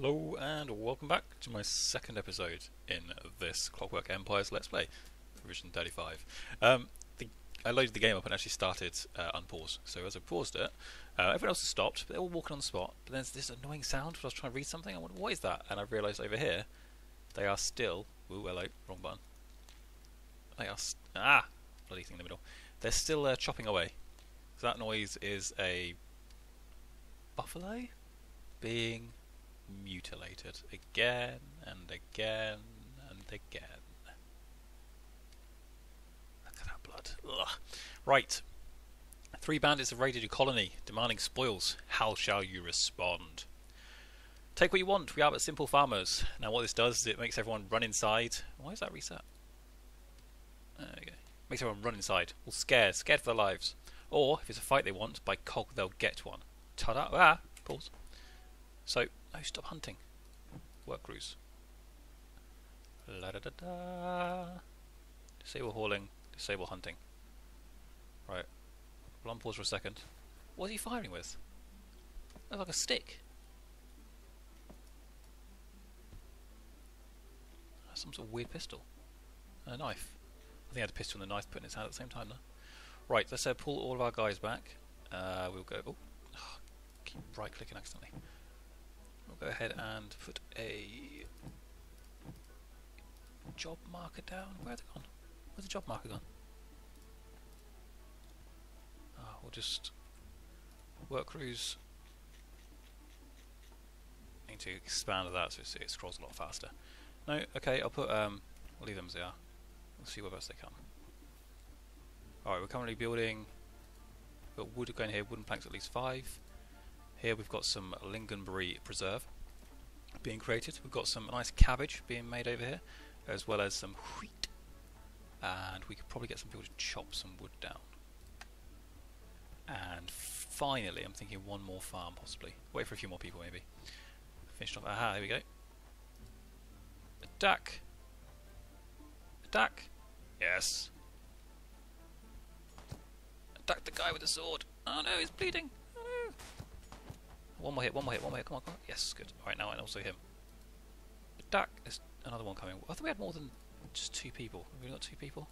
Hello and welcome back to my second episode in this Clockwork Empires Let's Play, version 35. Um, the, I loaded the game up and actually started uh, unpause. So as I paused it, uh, everyone else has stopped, but they're all walking on the spot. But there's this annoying sound when I was trying to read something. I went, what is that? And I realised over here, they are still. Ooh, hello, wrong button. They are. Ah! Bloody thing in the middle. They're still uh, chopping away. So that noise is a buffalo being mutilated again and again and again. Look at that blood. Ugh. Right. Three bandits have raided your colony, demanding spoils. How shall you respond? Take what you want. We are but simple farmers. Now, what this does is it makes everyone run inside. Why is that reset? There we go. Makes everyone run inside. All scared, scared for their lives. Or, if it's a fight they want, by cog they'll get one. Ta-da! Ah! Pause. So, no, stop hunting. Work crews. La da da da. Disable hauling, disable hunting. Right. Well, on pause for a second. What is he firing with? Looks like a stick. Some sort of weird pistol. And a knife. I think he had a pistol and a knife put in his hand at the same time, though. Right, let's uh, pull all of our guys back. Uh, we'll go. Oh, keep right clicking accidentally. We'll go ahead and put a job marker down. Where are they gone? Where's the job marker gone? Ah, we'll just work crews. Need to expand that so it scrolls a lot faster. No, okay, I'll put um, we'll leave them as they are. We'll see where else they come. Alright, we're currently building. Got wood going here, wooden planks at least five. Here we've got some lingonberry preserve being created. We've got some nice cabbage being made over here, as well as some wheat. And we could probably get some people to chop some wood down. And finally, I'm thinking one more farm possibly. Wait for a few more people maybe. Finished off. Aha, here we go. Attack! Attack! Yes. Attack the guy with the sword. Oh no, he's bleeding. One more hit, one more hit, one more hit. Come on, come on. Yes, good. Alright, now and also him. Attack! There's another one coming. I thought we had more than just two people. Have we got two people?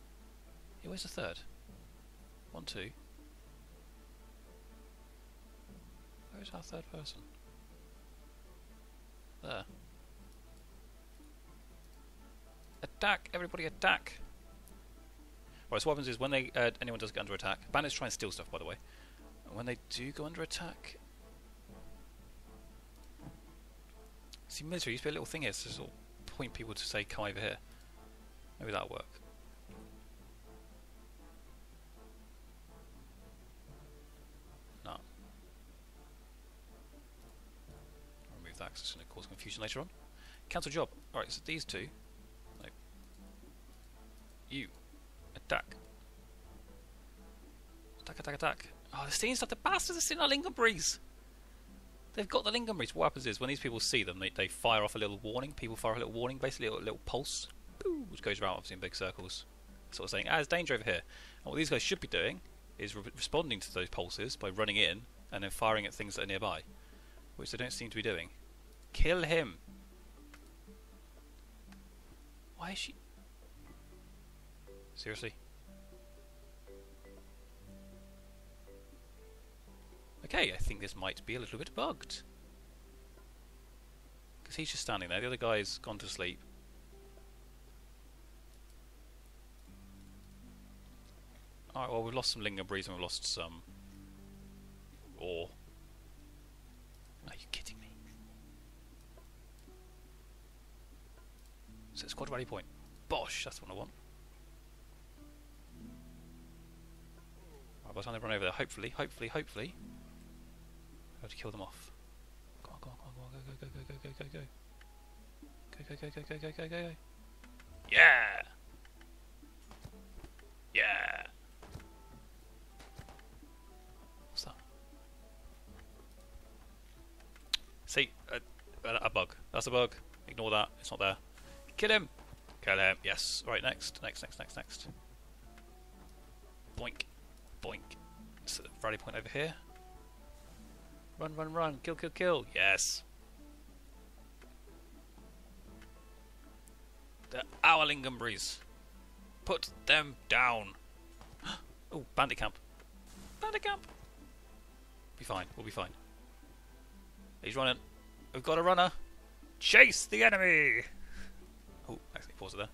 Yeah, where's the third? One, two. Where's our third person? There. Attack! Everybody attack! Right, so what happens is when they uh, anyone does get under attack, bandits try and steal stuff by the way. When they do go under attack, See, misery, be a little thing here to sort of point people to say, come over here. Maybe that'll work. No. Remove that because it's going to cause confusion later on. Cancel job. Alright, so these two. No. You. Attack. Attack, attack, attack. Oh, they're stealing stuff. The bastards are stealing our lingonberries. They've got the lingonberries. What happens is when these people see them, they, they fire off a little warning. People fire a little warning, basically a little, little pulse, which goes around obviously in big circles, sort of saying, "Ah, there's danger over here." And what these guys should be doing is re responding to those pulses by running in and then firing at things that are nearby, which they don't seem to be doing. Kill him. Why is she? Seriously? Okay, I think this might be a little bit bugged. Because he's just standing there, the other guy's gone to sleep. Alright, well we've lost some lingonberries and we've lost some ore. Are you kidding me? So squad rally point. Bosh, that's what I want. Right, by the time they run over there, hopefully, hopefully, hopefully, To kill them off. Go on, go on, go on, go on, go, go, go, go, go, go, go. Go, go, go, go, go, go, go, go. Yeah! Yeah! What's that? See, a, a bug. That's a bug. Ignore that. It's not there. Kill him! Kill him. Yes. Right, next. Next, next, next, next. Boink. Boink. So, rally point over here. Run, run, run. Kill, kill, kill. Yes. The Owlingumbri's. Put them down. oh, bandit camp. Bandit camp. Be fine. We'll be fine. He's running. We've got a runner. Chase the enemy. Oh, actually, pause it there.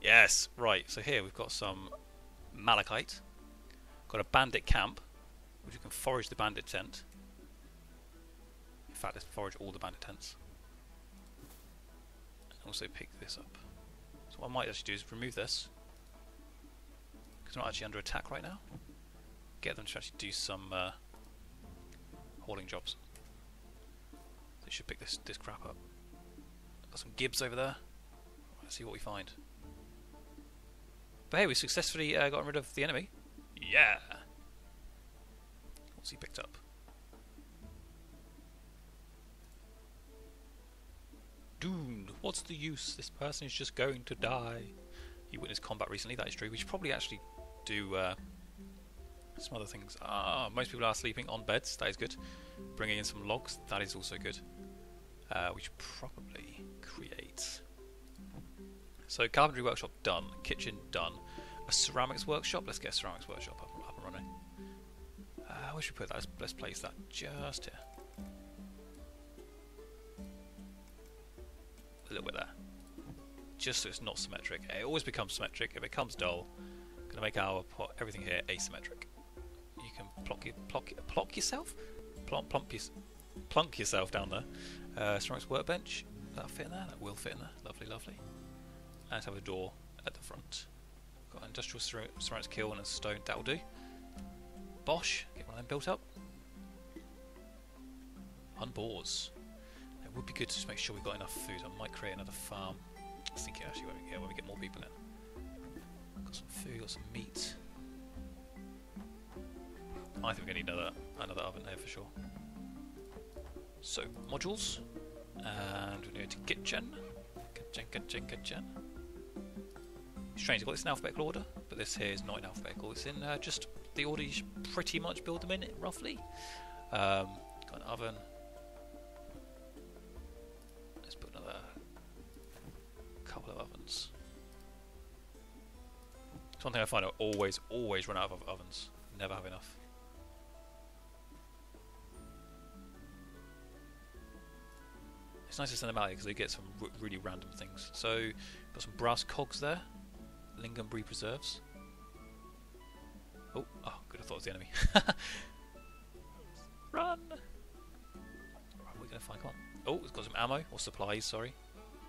Yes, right. So here we've got some malachite. Got a bandit camp which you can forage the bandit tent. In fact, let's forage all the bandit tents. And also pick this up. So what I might actually do is remove this. Because we're not actually under attack right now. Get them to actually do some uh, hauling jobs. They should pick this, this crap up. Got some gibs over there. Let's see what we find. But hey, we successfully uh, got rid of the enemy. Yeah! He picked up? Doomed. What's the use? This person is just going to die. He witnessed combat recently, that is true. We should probably actually do uh, some other things. Ah, most people are sleeping on beds, that is good. Bringing in some logs, that is also good. Uh, we should probably create. So, carpentry workshop done, kitchen done. A ceramics workshop, let's get a ceramics workshop up. Where should we put that? Let's, place that just here. A little bit there. Just so it's not symmetric. It always becomes symmetric. If it becomes dull, going to make our everything here asymmetric. You can plock, plock, plock yourself? Plump, plump, plunk yourself down there. Uh, workbench. That'll fit in there. That will fit in there. Lovely, lovely. And let's have a door at the front. Got an industrial ceramics kiln and stone. That'll do. Bosch. Get one of them built up. Unboars. It would be good to make sure we've got enough food. I might create another farm. I was thinking actually yeah, when we get more people in. Got some food, got some meat. I think we're going to need another, another oven there for sure. So, modules. And we need to kitchen. Kitchen, kitchen, kitchen. Strange, I've got this in alphabetical order, but this here is not in alphabetical. It's in uh, just the order you should pretty much build them in, roughly. Um, got an oven. Let's put another couple of ovens. It's one thing I find I always, always run out of ovens. Never have enough. It's nice to send them out because they get some really random things. So, got some brass cogs there. Lingonberry preserves. Oh, oh, good, I thought it was the enemy. Run! Right, we're going to find, come on. Oh, it's got some ammo, or supplies, sorry.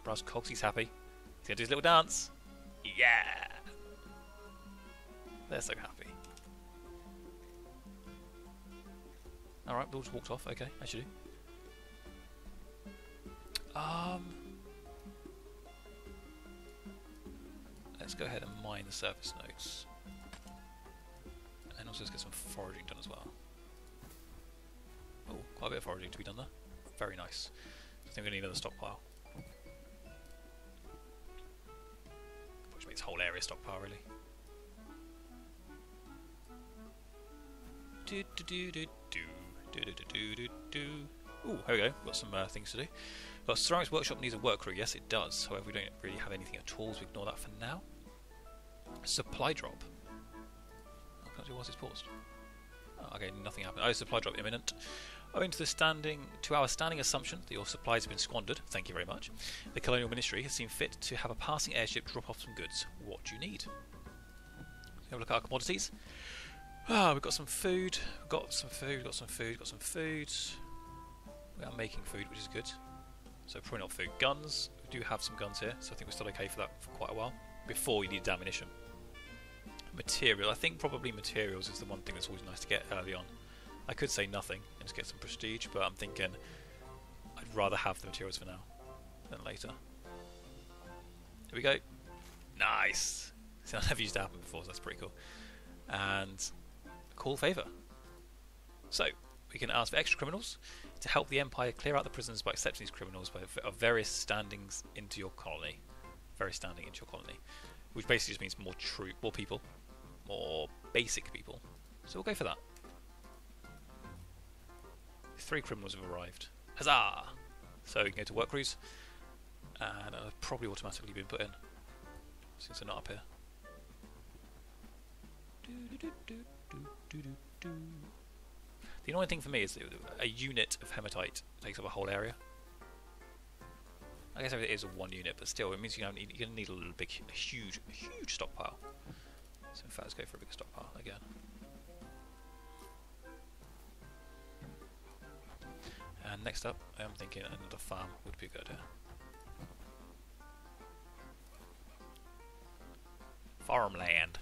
Brass cogs, he's happy. He's going to do his little dance. Yeah! They're so happy. Alright, Bill just walked off. Okay, as you do. Um, let's go ahead and mine the surface nodes. Let's get some foraging done as well. Oh, quite a bit of foraging to be done there. Very nice. I think we're going to need another stockpile. Which makes whole area stockpile really. Do do do do do do do do do do. Ooh, here we go. Got some uh, things to do. But Ceramics Workshop needs a work crew. Yes, it does. However, we don't really have anything at all, so we ignore that for now. Supply drop. Oh, do whilst it's paused. Oh, okay, nothing happened. Oh, supply drop imminent. Owing to the standing, to our standing assumption that your supplies have been squandered, thank you very much, the Colonial Ministry has seen fit to have a passing airship drop off some goods. What do you need? Have a look at our commodities. Ah, we've got some food. We've got some food. We've got some food. we've Got some food. We are making food, which is good. So probably not food. Guns, we do have some guns here, so I think we're still okay for that for quite a while. Before we need ammunition. Material, I think probably materials is the one thing that's always nice to get early on. I could say nothing and just get some prestige, but I'm thinking I'd rather have the materials for now than later. Here we go. Nice! See, I've never used that before, so that's pretty cool. And call favour. So, we can ask for extra criminals to help the Empire clear out the prisons by accepting these criminals of various standings into your colony. Various standing into your colony. Which basically just means more true, more people. More basic people. So we'll go for that. Three criminals have arrived. Huzzah! So we can go to work crews. And I've probably automatically been put in since they're not up here. The annoying thing for me is a unit of hematite takes up a whole area. I guess it is a one unit, but still, it means you're going to need a little big, huge, huge stockpile. So in fact, let's go for a bigger stockpile again. And next up, I'm thinking another farm would be a good idea. Farmland.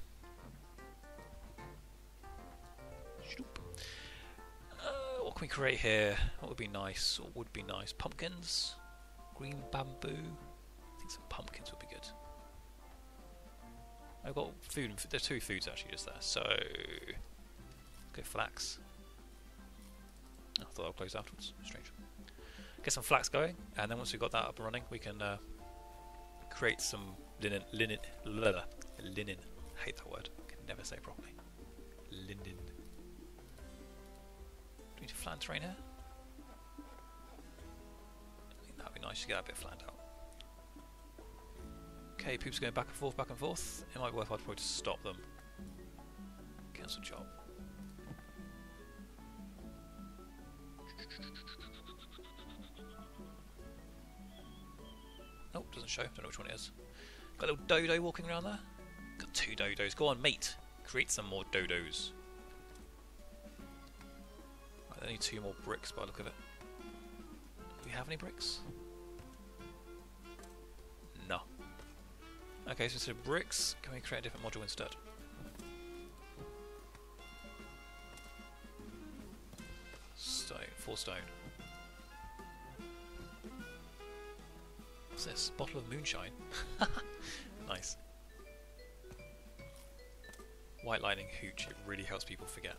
Uh, what can we create here? What would be nice? What would be nice? Pumpkins? Green bamboo? I think some pumpkins would be. I've got food. There's two foods actually just there. So, go flax. I thought I'll close afterwards. Strange. Get some flax going, and then once we've got that up and running, we can uh, create some linen. Linen. Linen. Linen. I hate that word. I can never say properly. Linen. Do we need to flatten terrain here? I think that'd be nice to get a bit flattened out. Okay, poops going back and forth, back and forth. It might be worthwhile probably to stop them. Cancel job. Nope, doesn't show. Don't know which one it is. Got a little dodo walking around there. Got two dodos. Go on, mate. Create some more dodos. Right, I need two more bricks by the look of it. Do we have any bricks? Okay, so instead of bricks, can we create a different module instead? Stone. Four stone. What's this? Bottle of moonshine. nice. White lightning hooch. It really helps people forget.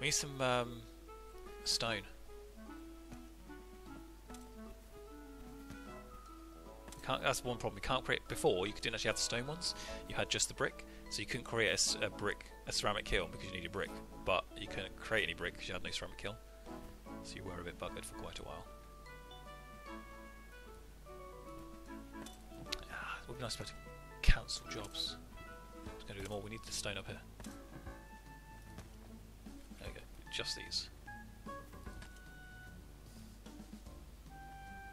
We need some um, stone. Can't, that's one problem. You can't create before. You didn't actually have the stone ones. You had just the brick, so you couldn't create a, a brick, a ceramic kiln because you needed brick. But you couldn't create any brick because you had no ceramic kiln. So you were a bit buggered for quite a while. Ah, it would be nice to be able to cancel jobs. It's going to do them all. We need the stone up here. There we go. Just these.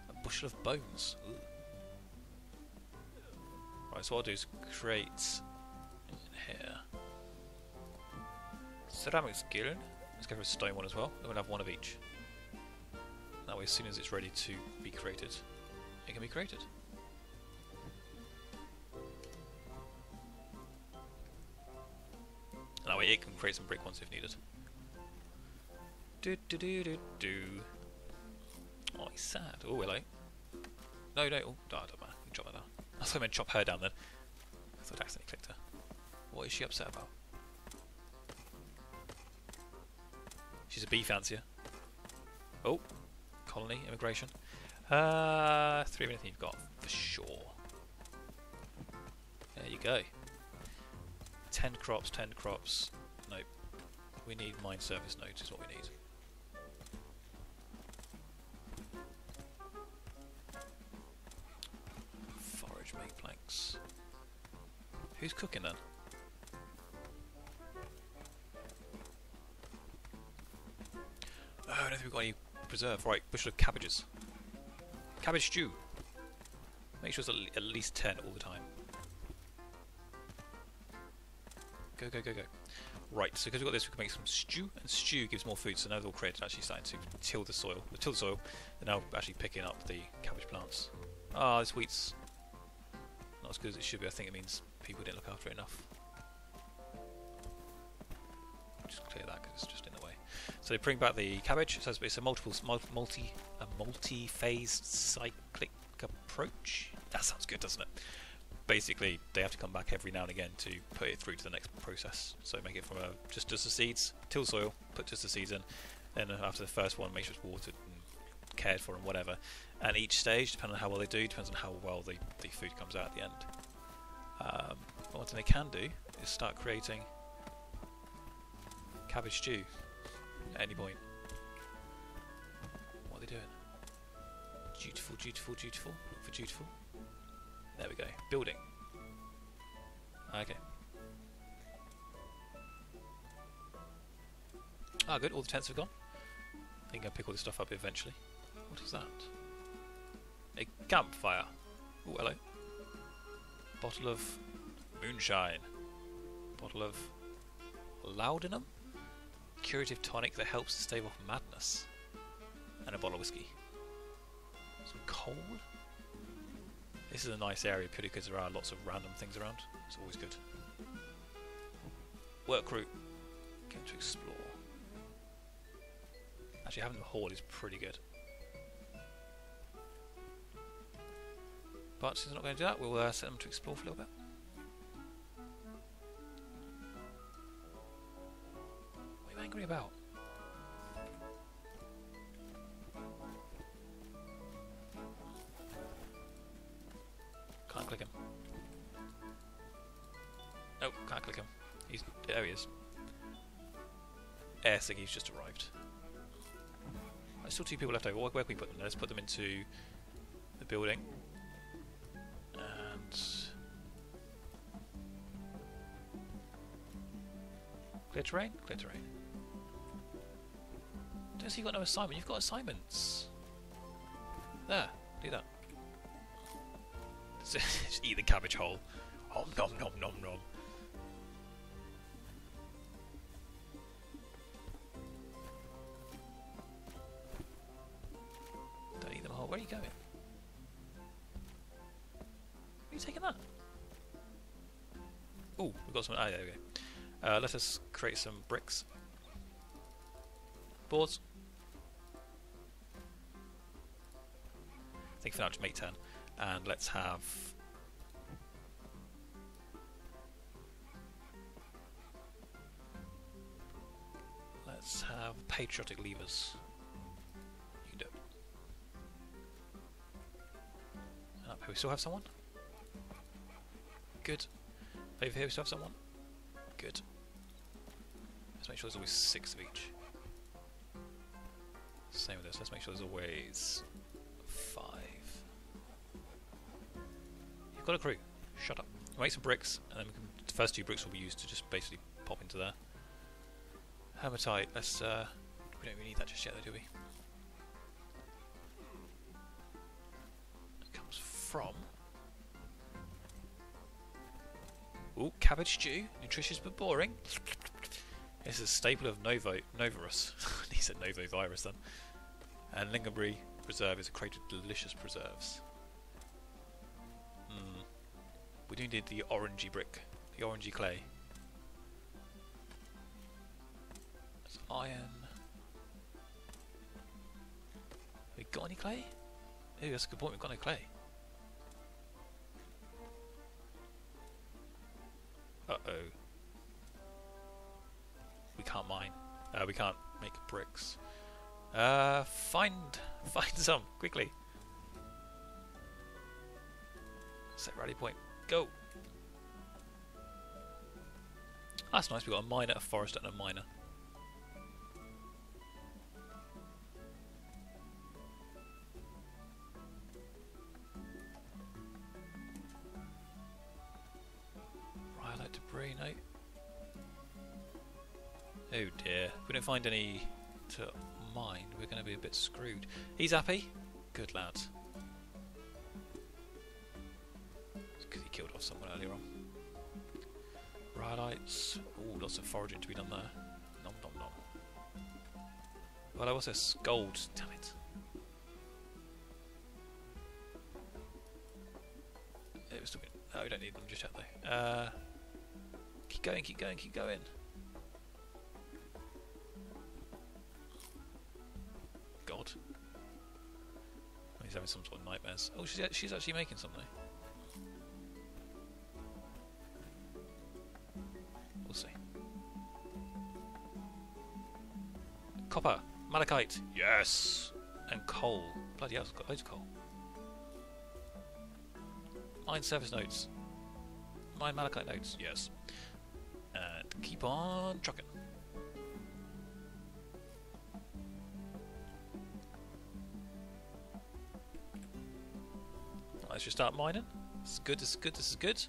A bushel of bones. Ooh. Right, so what I'll do is create in here ceramic kiln. Let's go for a stone one as well. Then we'll have one of each. That way, as soon as it's ready to be created, it can be created. And that way, it can create some brick ones if needed. Do do do do do. Oh, he's sad. Oh, hello. No, no. Oh, no, I don't mind. Drop that down. I thought I meant chop her down then. I thought I accidentally clicked her. What is she upset about? She's a bee fancier. Oh, colony, immigration. Uh, three of anything you've got, for sure. There you go. Ten crops, ten crops. Nope. We need mine surface nodes is what we need. Make planks. Who's cooking then? Oh, I don't think we've got any preserve. Right, bushel of cabbages. Cabbage stew. Make sure it's at least 10 all the time. Go, go, go, go. Right, so because we've got this, we can make some stew, and stew gives more food, so now they're all created actually starting to till the soil. They till the soil, they're now actually picking up the cabbage plants. Ah, this wheat's as good as it should be. I think it means people didn't look after it enough. Just clear that because it's just in the way. So they bring back the cabbage. So it's- a multiple, multi, a multi-phased cyclic approach. That sounds good, doesn't it? Basically, they have to come back every now and again to put it through to the next process. So make it from a just just the seeds, till soil, put just the seeds in, then after the first one, make sure it's watered and cared for and whatever. And each stage, depending on how well they do, depends on how well the, the food comes out at the end. Um, one thing they can do is start creating cabbage stew at any point. What are they doing? Dutiful, dutiful, dutiful. Look for dutiful. There we go. Building. Okay. Ah, good. All the tents have gone. I think I'll pick all this stuff up eventually. What is that? A campfire. Oh, hello. Bottle of moonshine. Bottle of laudanum. Curative tonic that helps to stave off madness. And a bottle of whiskey. Some coal. This is a nice area purely because there are lots of random things around. It's always good. Work crew. Going to explore. Actually, having the hall is pretty good. But since they're not going to do that, we'll uh, set them to explore for a little bit. What are you angry about? Can't click him. Oh, can't click him. He's there. He is. Air he's just arrived. There's still two people left over. Where can we put them? Let's put them into the building. Clear terrain. Clear terrain. Don't see you've got no assignment. You've got assignments. There. Do that. Just eat the cabbage hole. Om nom nom nom nom. Don't eat them whole. Where are you going? Where are you taking that? Oh, we've got some. Ah, there we go. Uh, let us create some bricks. Boards. I think for now just make 10 and let's have let's have patriotic levers. You can do it. Up here we still have someone? Good. Over here we still have someone? Good let's make sure there's always six of each same with this let's make sure there's always five You've Got a crew. Shut up. We'll make some bricks, and then can, the first two bricks will be used to just basically pop into there. Hematite. Let's. Uh, we don't really need that just yet, though, do we? It comes from. Ooh, cabbage stew. Nutritious but boring. Is a staple of Novo Novorus. he said Novo virus then. And Lingonberry Preserve is a crate of delicious preserves. Hmm. We do need the orangey brick, the orangey clay. That's iron. We got any clay? Ooh, that's a good point, we've got no clay. Uh, we can't make bricks. Uh, find, find some, quickly. Set rally point. Go! That's nice, we've got a miner, a forester and a miner. Find any to mine, we're going to be a bit screwed. He's happy? Good lad. because he killed off someone earlier on. Rhyolites. Ooh, lots of foraging to be done there. Nom nom nom. Well, what's this? Gold. Damn it. It was talking. Oh, we don't need them just yet though. Uh, keep going, keep going, keep going. Having some sort of nightmares. Oh, she's, she's actually making something. We'll see. Copper. Malachite. Yes. And coal. Bloody hell, I've got loads of coal. Mine surface nodes. Mine malachite nodes. Yes. And keep on trucking. Let's just start mining. This is good, this is good, this is good.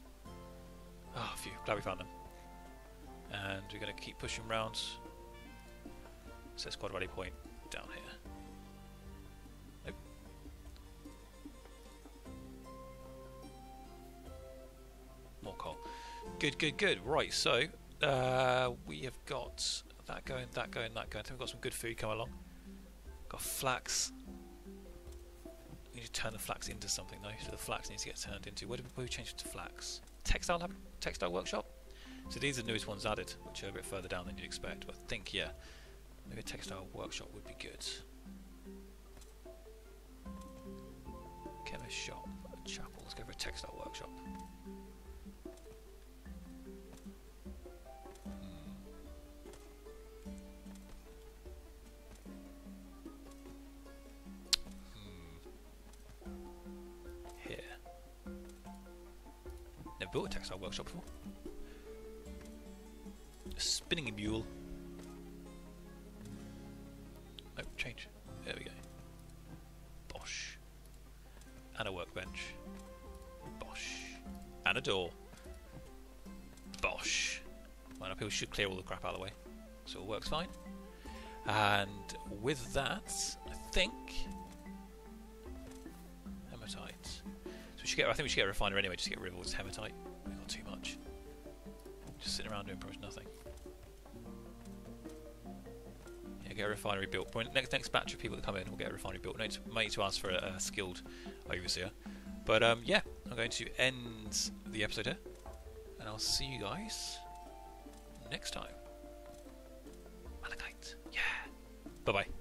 Ah, oh, phew, glad we found them. And we're going to keep pushing round. So that's quite a value point down here. Nope. More coal. Good, good, good. Right, so uh, we have got that going, that going, that going. I think we've got some good food coming along. Got flax. Turn the flax into something though. So the flax needs to get turned into. Where do we change it to flax? Textile lab, textile workshop. So these are the newest ones added, which are a bit further down than you'd expect. But I think yeah, maybe a textile workshop would be good. Chemist shop, chapel. Let's go for a textile workshop. Built a textile workshop before. A spinning mule. Oh, change. There we go. Bosh. And a workbench. Bosh. And a door. Bosh. Well, people should clear all the crap out of the way. So it works fine. And with that, I think hematite. So we should get. I think we should get a refiner anyway, just to get rid of all this hematite too much. Just sitting around doing pretty much nothing. Yeah, get a refinery built. Point next next batch of people that come in we'll get a refinery built. No, might need to ask for a, a skilled overseer. But um, yeah, I'm going to end the episode here, and I'll see you guys next time. Malachite, yeah. Bye bye.